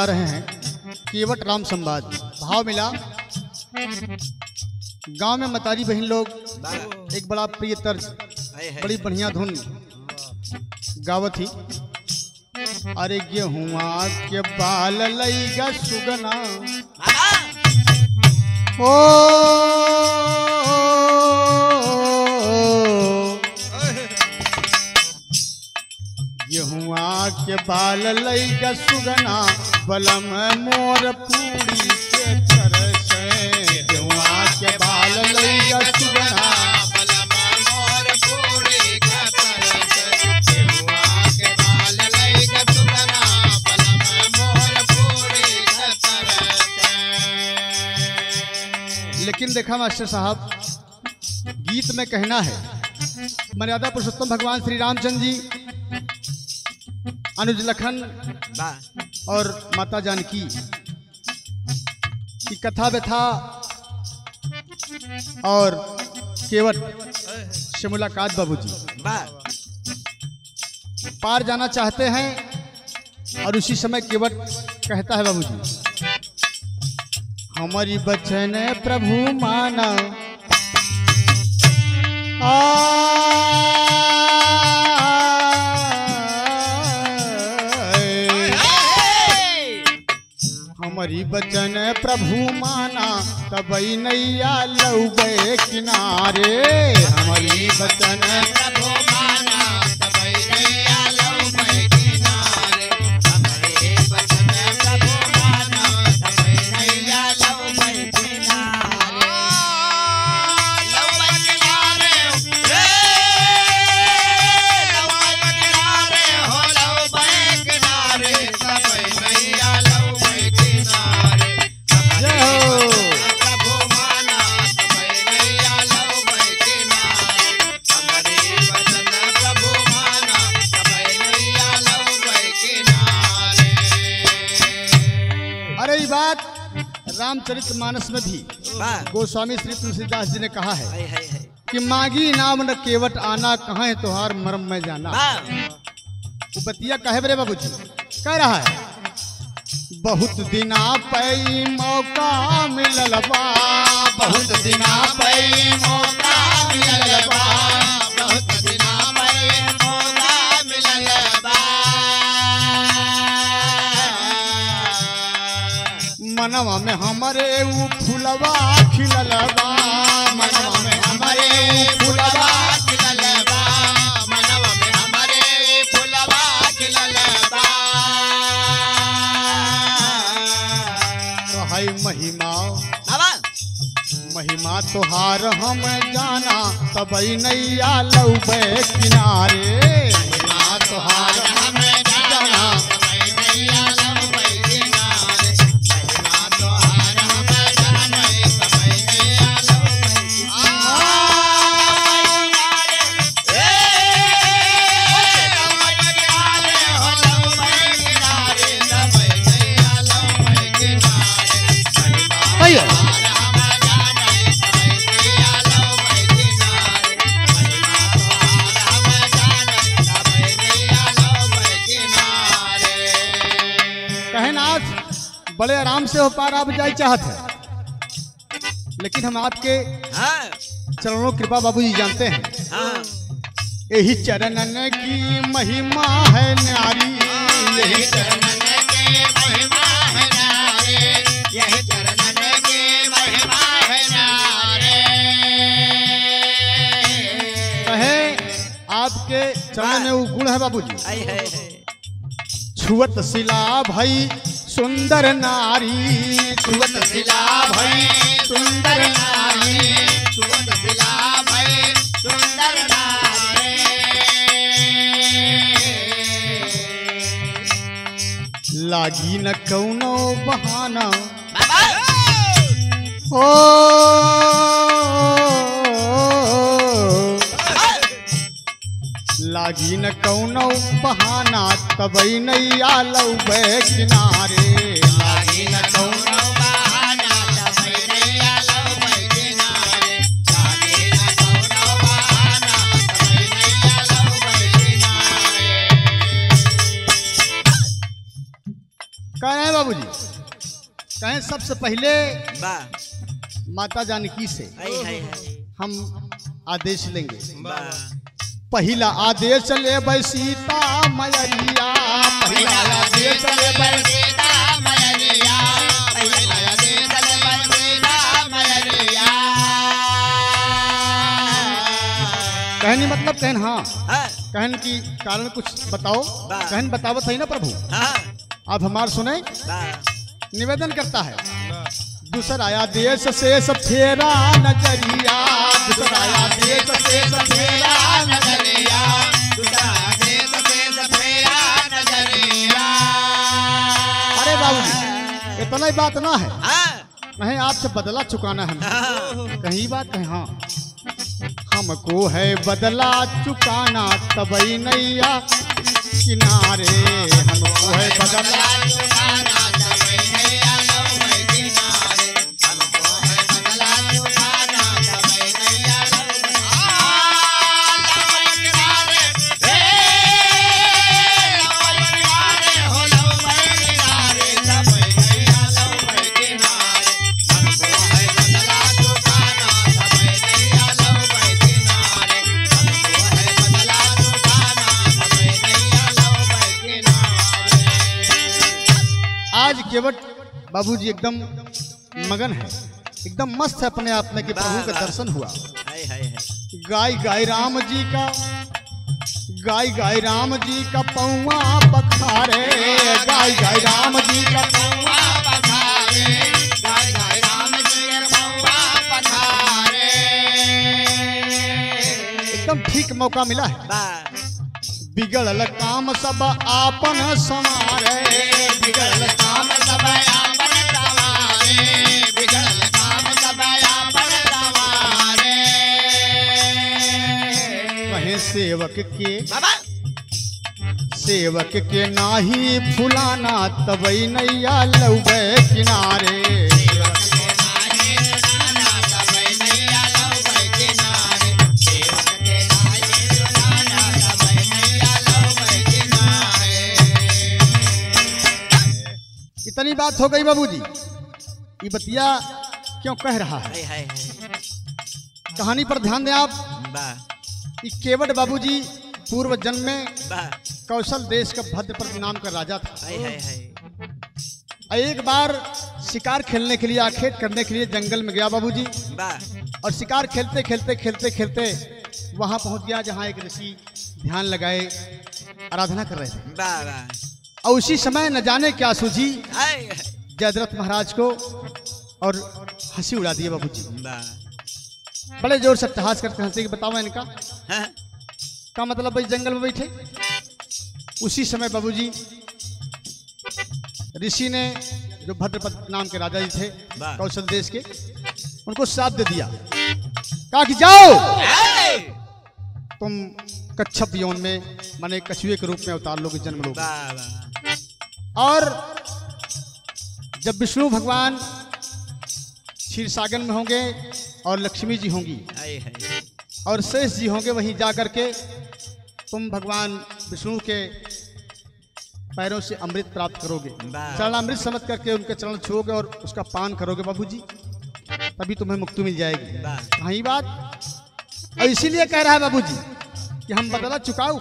जा रहे हैं, केवट राम संवाद भाव मिला। गाँव में मतारी बहन लोग, एक बड़ा प्रिय तर्ज, बड़ी बढ़िया धुन। गावत थी अरे गेहुआ के बाल लईगा सुगना। ओ बाल लईगा सुगना, बलम मोर पूरी के तरस गेहुआ के बाल लईगा सुगना लेकिन देखा मास्टर साहब, गीत में कहना है, मर्यादा पुरुषोत्तम भगवान श्री रामचंद्र जी अनुज लखन और माता जानकी की कथा व्यथा और केवट से मुलाकात बाबूजी। पार जाना चाहते हैं और उसी समय केवट कहता है बाबू जी हमारी बचन प्रभु माना हमारी बचन प्रभु माना तब नैया लौबे किनारे। हमारी बचन रामचरित मानस में भी गोस्वामी श्री तुलसीदास जी ने कहा है कि मागी नाम न केवट आना कहाँ है तुहार मर्म में जाना। वो बतिया कहे बरे बाबू जी कह रहा है बहुत दिना पई मौका मिलल बा बहुत दिना पई मौका मिलल बा मनवा में हमारे ऊ फुलवा खिलल बा मनवा में हमारे ऊ फुलवा तो है महिमा महिमा तोहार हम जाना तब नैया लौबे किनारे। महिमा तोहार बड़े आराम से हो पार आप जाए चाहत है। लेकिन हम आपके चरणों कृपा बाबू जी जानते हैं। यही चरणन की महिमा है नारी यही चरणन कहे आपके चरण में वो गुण है बाबू जी छुअत शिला भई सुंदर नारी छुअत शिला भई सुंदर नारी लागी न कौनो बहाना। ओ! लागी न कौनो बहाना तबई नैया लौबे किनारे। लागी न कौनो मैं सबसे पहले? माता जानकी से हाय हाय हाय आदेश पहला आदेश ले सीता मैया पहला आदेश ले कहनी मतलब कहन हाँ। हाँ। कहन की कारण कुछ बताओ। कहन बतावत है ना प्रभु? हाँ। आप हमार सुने? निवेदन करता है। दूसरा आया देश से सब फेरा नज़रिया। दूसरा आया देश से सब फेरा नज़रिया। अरे बाबू इतना ही बात ना है। हाँ। कहीं आपसे बदला चुकाना है। हाँ। कहीं बात है हाँ। हमको है बदला चुकाना तबई नैया। किनारे हमको है बदला आज केवट बाबूजी एकदम मगन है। एकदम मस्त है अपने आप में कि प्रभु का। दर्शन हुआ। गाय गाय राम जी का गाय गाय राम जी का पौआ पखारे। गाय गाय राम जी का पौआ एकदम ठीक मौका मिला है। बिगड़ल काम सब आपन समारे बिगड़ल काम सब कहे सेवक के सेवक के नाही फुलाना तबई नैया लौबे किनारे। इतनी बात हो गई बाबूजी। ये बतिया क्यों कह रहा है? कहानी पर ध्यान दें आप। ये केवट बाबूजी पूर्व जन्म में कौशल देश का भद्रप्रद नाम का राजा था। हाय हाय हाय। और एक बार शिकार खेलने के लिए आखेट करने के लिए जंगल में गया बाबूजी। और शिकार खेलते खेलते खेलते खेलते वहाँ पहुँच गया जहाँ एक ऋषि ध्यान लगाए आराधना कर रहे थे। और उसी समय न जाने क्या सूझी। जयद्रथ महाराज को और हँसी उड़ा दिए बाबू जी बड़े ज़ोर से ठहास करके हंसे कि बताओ इनका। हाँ। का मतलब भाई जंगल में बैठे? उसी समय बाबूजी ऋषि ने जो भद्रपद नाम के राजा जी थे कौशल देश के उनको साथ दे दिया। कहा कि जाओ। तुम कच्छप यौन में माने कछुए के रूप में अवतार लोगे जन्म लोगे। और जब विष्णु भगवान क्षीर सागर में होंगे और लक्ष्मी जी होंगी और शेष जी होंगे वहीं जा करके तुम भगवान विष्णु के पैरों से अमृत प्राप्त करोगे। चरण अमृत समझ करके उनके चरण छुओगे और उसका पान करोगे बाबूजी। तभी तुम्हें मुक्ति मिल जाएगी। वाह। बात। और इसीलिए कह रहा है बाबूजी कि हम बदला चुकाऊ।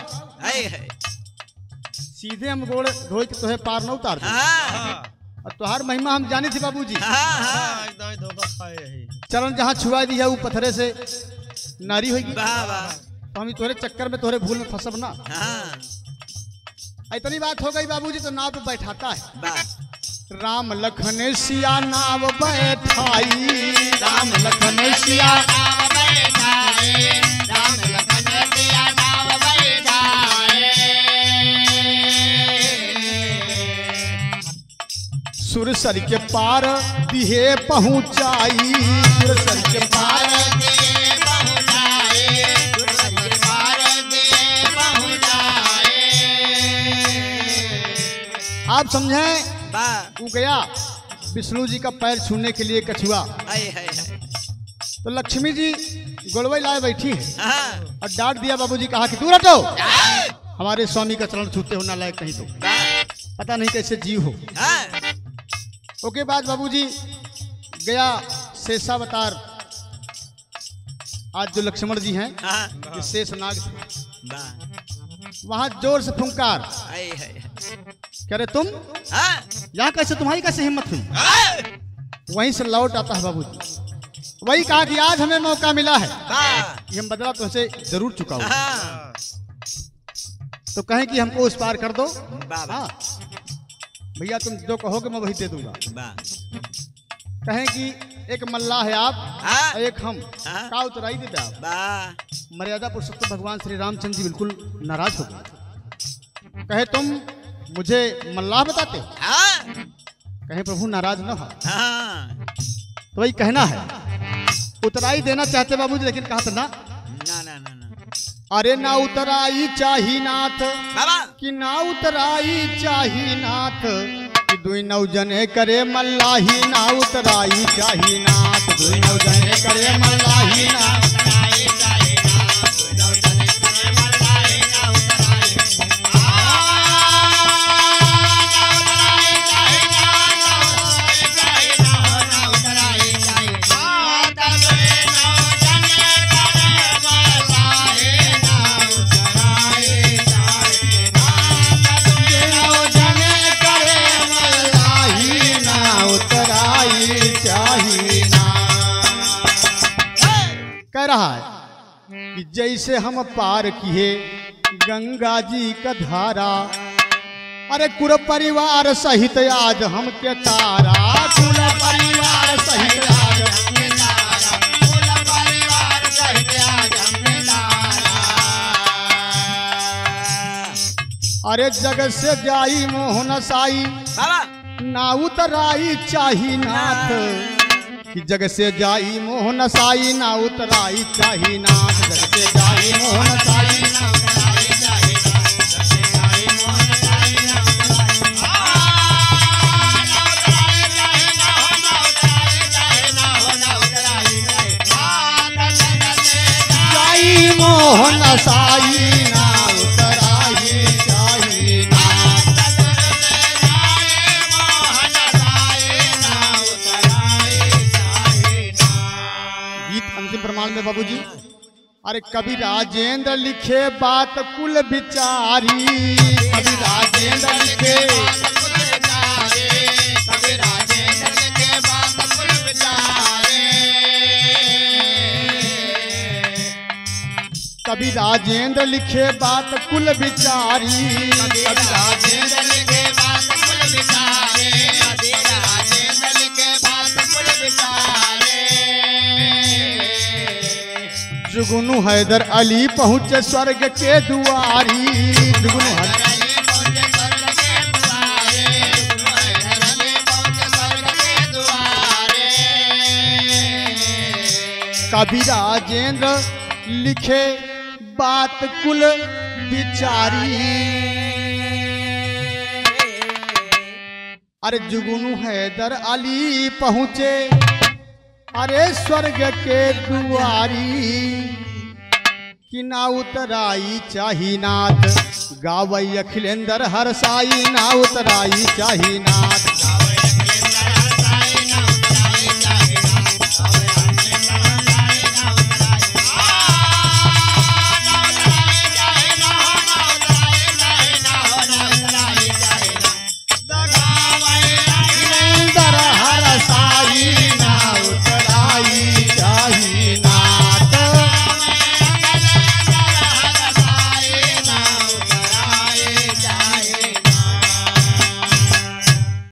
सीधे हम गोड़ धोई के तुम्हें पार न उतार दें हाँ। और तुहार महिमा हम जाने थे बाबूजी। हाँ हाँ। है चरण जहाँ छुआ दी है वो पत्थरे से नारी होगी वाह वाह। तो हम तोहरे चक्कर में तोहरे भूल में फंसब ना। हाँ। इतनी बात हो गई बाबूजी तो नाव पे बैठाता है। राम लखन सिया नाव बैठाई राम लखन सिया। सुरसर के पार दिहे पहुंचाई। सुरसर के पार आप समझे वो गया। विष्णु जी का पैर छूने के लिए कछुआ। तो लक्ष्मी जी गोलवई लाए बैठी है। हाँ। और डांट दिया बाबूजी कहा कि दूर हटो। हमारे स्वामी का चरण छूते हो ना लायक कहीं तो। पता नहीं कैसे जीव हो। ओके बाद बाबूजी गया शेषावतार। आज जो लक्ष्मण जी हैं हाँ। ये शेषनाग थे। वहाँ ज़ोर से फुंकार। कह रहे तुम? हाँ। यहाँ कैसे तुम्हारी कैसे हिम्मत हुई? हाँ। वहीं से लौट आता है बाबूजी। वही कहा कि आज हमें मौका मिला है। ये हम बदला तुमसे ज़रूर चुका हूँ। तो कहें कि हमको उस पार कर दो। हाँ। भैया तुम जो कहोगे मैं वही दे दूँगा। कहें कि एक मल्लाह है आप और एक हम। का उतराई देते आप। मर्यादा पुरुषोत्तम भगवान श्री रामचंद्र जी बिल्कुल नाराज़ हो गए। कहे तुम मुझे मल्लाह बताते? कहे प्रभु नाराज़ न हो। तो वही कहना है। उतराई देना चाहते बाबूजी लेकिन कहा था ना ना। अरे ना उतराई चाही नाथ। बाबा। कि ना उतराई चाही नाथ। कि दुई नौ जने करे मल्लाही ना उतराई चाही नाथ। दुई नौ जने करे मल्लाही नाथ रहा है। कि जैसे हम पार किए गंगा जी का धारा अरे कुल परिवार सहित आज हम के तारा। कुल परिवार सहित आज तारा। अरे जग से जाई मोहन साई ना उतराई चाही नाथ। कि जग से जाई मोहन साई ना उतराई चाही ना। जग से जाई मोहन साई ना मोहन साई ना बाबूजी अरे कवि राजेंद्र लिखे बात कुल बिचारी। कवि राजेंद्र लिखे कवि राजेंद्र लिखे बात कुल बिचारी। कवि राजेंद्र लिखे बात कुल बिचारे। कवि राजेंद्र लिखे बात कुल बिचारे। जुगनू हैदर अली पहुँचे स्वर्ग के दुआरी। जुगनू हैदर राजेंद्र लिखे बात कुल बिचारी अरे जुगनू हैदर अली पहुँचे अरे स्वर्ग के दुआरी कि ना उतराई चाही नाथ गावई अखिलेंद्र हरसाई, ना उतराई चाही नाथ